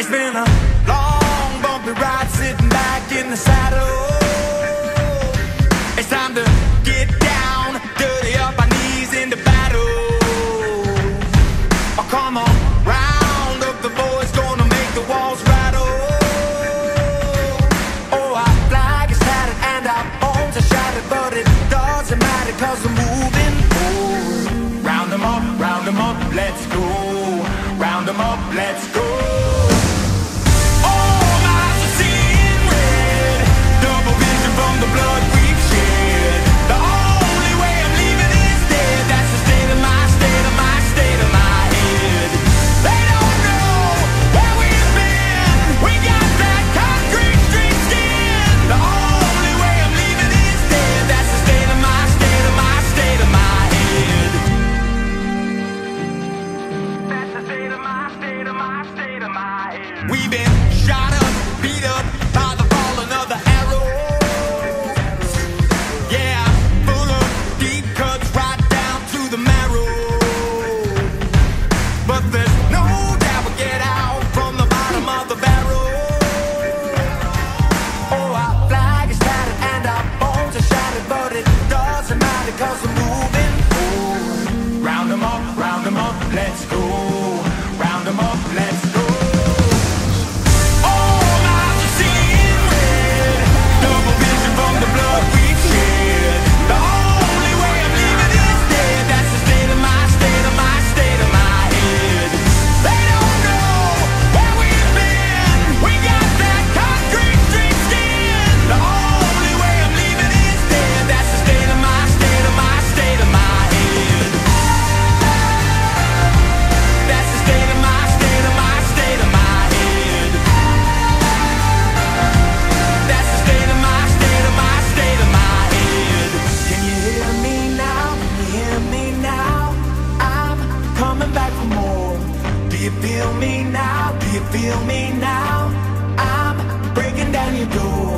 It's been a long, bumpy ride sitting back in the saddle. It's time to get down, dirty up our knees in the battle. Oh, come on, round up the boys, gonna make the walls rattle. Oh, our flag is tattered and our bones are shattered, but it doesn't matter cause we're moving forward. Round them up, round them up, let's go. Round them up, let's you feel me now? Do you feel me now? I'm breaking down your door.